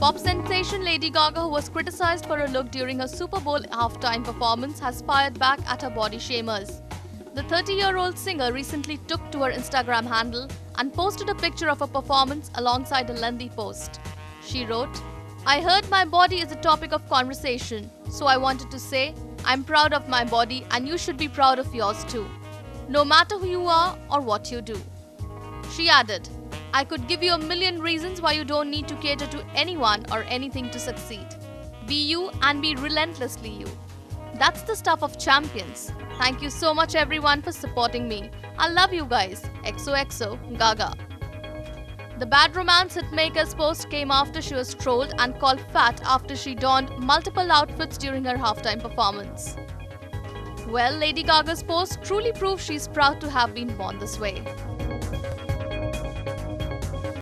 sensation Lady Gaga, who was criticized for her look during her Super Bowl halftime performance, has fired back at her body shamers. The 30 year old singer recently took to her Instagram handle and posted a picture of her performance alongside a lengthy post. She wrote, I heard my body is a topic of conversation, so I wanted to say, I'm proud of my body and you should be proud of yours too, no matter who you are or what you do. She added, I could give you a million reasons why you don't need to cater to anyone or anything to succeed. Be you and be relentlessly you. That's the stuff of champions. Thank you so much, everyone, for supporting me. I love you guys. XOXO Gaga. The Bad Romance hitmaker's post came after she was trolled and called fat after she donned multiple outfits during her halftime performance. Well, Lady Gaga's post truly proves she's proud to have been born this way.